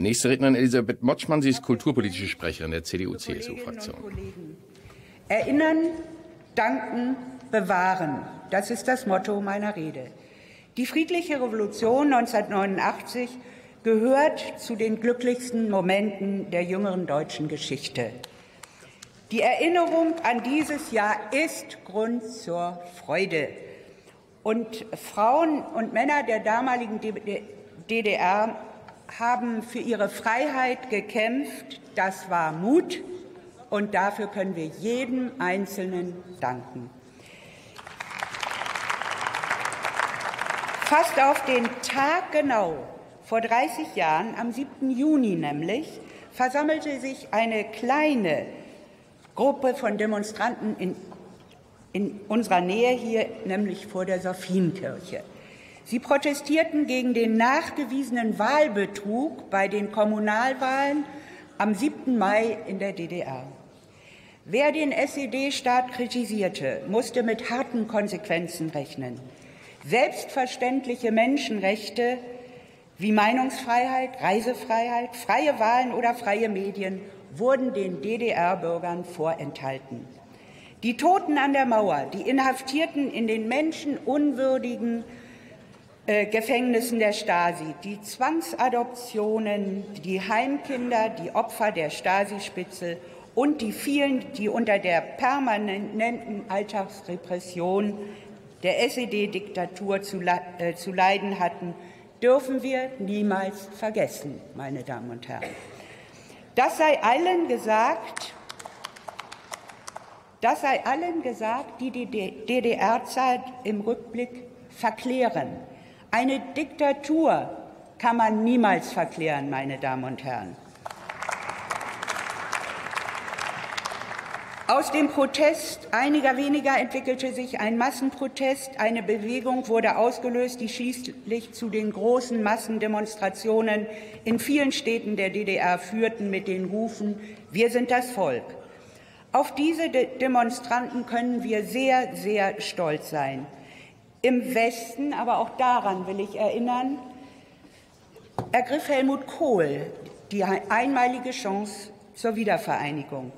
Nächste Rednerin Elisabeth Motschmann. Sie ist kulturpolitische Sprecherin der CDU-CSU-Fraktion. Erinnern, danken, bewahren. Das ist das Motto meiner Rede. Die friedliche Revolution 1989 gehört zu den glücklichsten Momenten der jüngeren deutschen Geschichte. Die Erinnerung an dieses Jahr ist Grund zur Freude. Und Frauen und Männer der damaligen DDR haben für ihre Freiheit gekämpft. Das war Mut und dafür können wir jedem Einzelnen danken. Fast auf den Tag genau vor 30 Jahren, am 7. Juni nämlich, versammelte sich eine kleine Gruppe von Demonstranten in, in unserer Nähe hier, nämlich vor der Sophienkirche. Sie protestierten gegen den nachgewiesenen Wahlbetrug bei den Kommunalwahlen am 7. Mai in der DDR. Wer den SED-Staat kritisierte, musste mit harten Konsequenzen rechnen. Selbstverständliche Menschenrechte wie Meinungsfreiheit, Reisefreiheit, freie Wahlen oder freie Medien wurden den DDR-Bürgern vorenthalten. Die Toten an der Mauer, die Inhaftierten in den menschenunwürdigen äh, Gefängnissen der Stasi, die Zwangsadoptionen, die Heimkinder, die Opfer der Stasi-Spitze und die vielen, die unter der permanenten Alltagsrepression der SED-Diktatur zu, äh, zu leiden hatten, dürfen wir niemals vergessen, meine Damen und Herren. Das sei allen gesagt, das sei allen gesagt, die die DDR-Zeit im Rückblick verklären. Eine Diktatur kann man niemals verklären, meine Damen und Herren. Aus dem Protest einiger weniger entwickelte sich ein Massenprotest. Eine Bewegung wurde ausgelöst, die schließlich zu den großen Massendemonstrationen in vielen Städten der DDR führten mit den Rufen Wir sind das Volk. Auf diese Demonstranten können wir sehr, sehr stolz sein. Im Westen, aber auch daran will ich erinnern, ergriff Helmut Kohl die einmalige Chance zur Wiedervereinigung.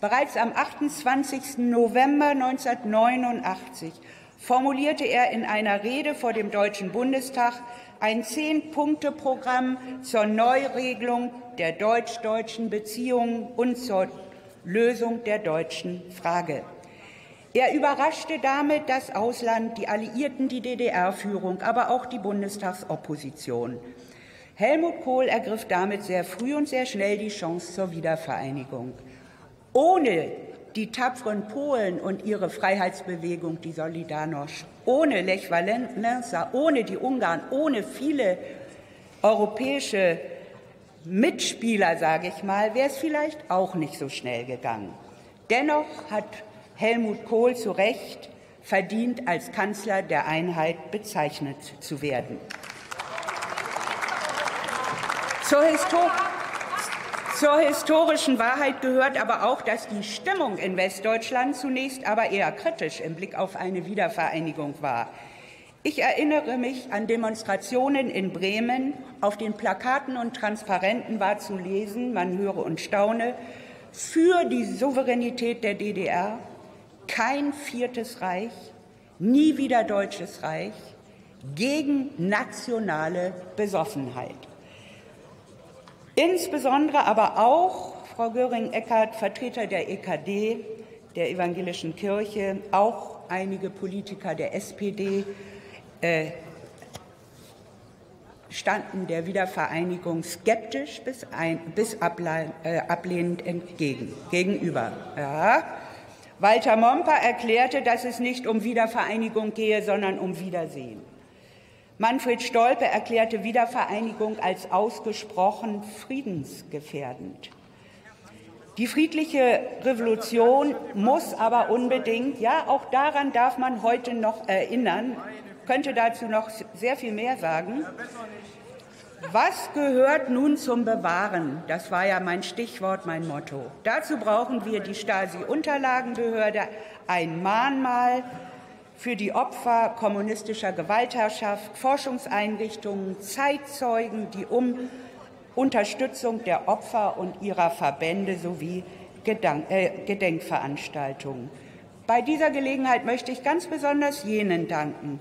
Bereits am 28. November 1989 formulierte er in einer Rede vor dem Deutschen Bundestag ein Zehn-Punkte-Programm zur Neuregelung der deutsch-deutschen Beziehungen und zur Lösung der deutschen Frage. Er überraschte damit das Ausland, die Alliierten, die DDR-Führung, aber auch die Bundestagsopposition. Helmut Kohl ergriff damit sehr früh und sehr schnell die Chance zur Wiedervereinigung. Ohne die tapferen Polen und ihre Freiheitsbewegung, die Solidarność, ohne Lech Walesa, ohne die Ungarn, ohne viele europäische Mitspieler, sage ich mal, wäre es vielleicht auch nicht so schnell gegangen. Dennoch hat Helmut Kohl zu Recht verdient, als Kanzler der Einheit bezeichnet zu werden. Zur Historie zur historischen Wahrheit gehört aber auch, dass die Stimmung in Westdeutschland zunächst aber eher kritisch im Blick auf eine Wiedervereinigung war. Ich erinnere mich an Demonstrationen in Bremen. Auf den Plakaten und Transparenten war zu lesen, man höre und staune, für die Souveränität der DDR, kein viertes Reich, nie wieder deutsches Reich, gegen nationale Besoffenheit. Insbesondere aber auch, Frau Göring-Eckardt, Vertreter der EKD, der Evangelischen Kirche, auch einige Politiker der SPD äh, standen der Wiedervereinigung skeptisch bis, ein, bis äh, ablehnend entgegen, gegenüber. Ja. Walter Momper erklärte, dass es nicht um Wiedervereinigung gehe, sondern um Wiedersehen. Manfred Stolpe erklärte Wiedervereinigung als ausgesprochen friedensgefährdend. Die friedliche Revolution muss aber unbedingt, ja, auch daran darf man heute noch erinnern, könnte dazu noch sehr viel mehr sagen. Was gehört nun zum Bewahren? Das war ja mein Stichwort, mein Motto. Dazu brauchen wir die Stasi-Unterlagenbehörde, ein Mahnmal, für die Opfer kommunistischer Gewaltherrschaft, Forschungseinrichtungen, Zeitzeugen, die um Unterstützung der Opfer und ihrer Verbände sowie Gedank äh, Gedenkveranstaltungen. Bei dieser Gelegenheit möchte ich ganz besonders jenen danken,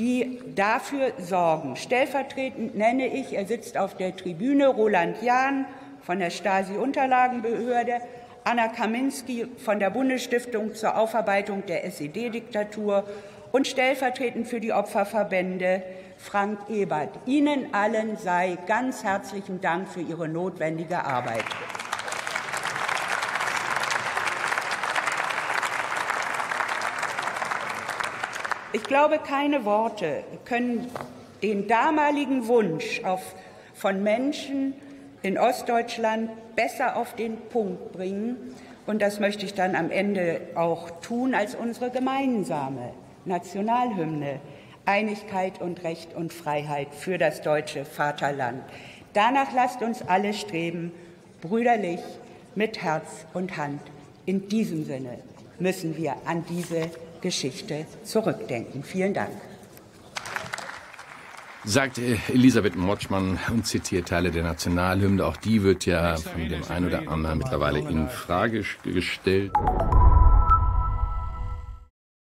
die dafür sorgen. Stellvertretend nenne ich, er sitzt auf der Tribüne, Roland Jahn von der Stasi-Unterlagenbehörde, Anna Kaminski von der Bundesstiftung zur Aufarbeitung der SED-Diktatur und stellvertretend für die Opferverbände Frank Ebert. Ihnen allen sei ganz herzlichen Dank für Ihre notwendige Arbeit. Ich glaube, keine Worte können den damaligen Wunsch auf, von Menschen in Ostdeutschland besser auf den Punkt bringen. Und das möchte ich dann am Ende auch tun als unsere gemeinsame Nationalhymne. Einigkeit und Recht und Freiheit für das deutsche Vaterland. Danach lasst uns alle streben, brüderlich, mit Herz und Hand. In diesem Sinne müssen wir an diese Geschichte zurückdenken. Vielen Dank sagt Elisabeth Motschmann und zitiert Teile der Nationalhymne. Auch die wird ja von dem einen oder anderen mittlerweile in Frage gestellt.